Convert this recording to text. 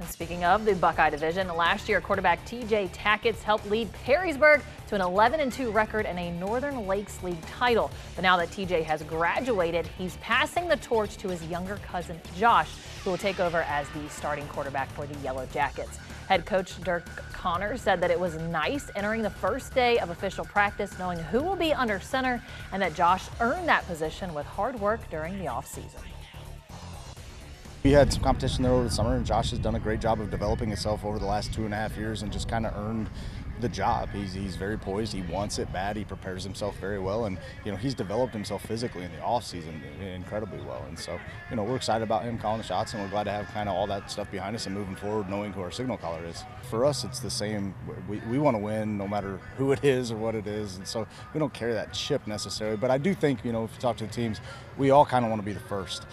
And speaking of the Buckeye division, last year quarterback TJ Takats helped lead Perrysburg to an 11-2 record and a Northern Lakes League title. But now that TJ has graduated, he's passing the torch to his younger cousin Josh, who will take over as the starting quarterback for the Yellow Jackets. Head coach Dirk Connor said that it was nice entering the first day of official practice knowing who will be under center and that Josh earned that position with hard work during the offseason. We had some competition there over the summer, and Josh has done a great job of developing himself over the last two and a half years and just kind of earned the job. He's, he's very poised. He wants it bad. He prepares himself very well, and you know he's developed himself physically in the off season incredibly well. And so you know we're excited about him calling the shots, and we're glad to have kind of all that stuff behind us and moving forward, knowing who our signal caller is. For us, it's the same. We, we want to win no matter who it is or what it is, and so we don't carry that chip necessarily. But I do think you know if you talk to the teams, we all kind of want to be the first.